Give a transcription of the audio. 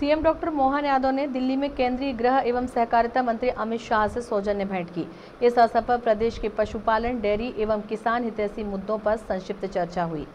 CM doctor Mohan Yadav ने दिल्ली में केंद्रीय गृह एवं सहकारिता मंत्री अमित शाह से सौजन्य भेंट की। इस अवसर पर प्रदेश के पशुपालन, डेयरी एवं किसान हितैषी मुद्दों पर संक्षिप्त चर्चा हुई।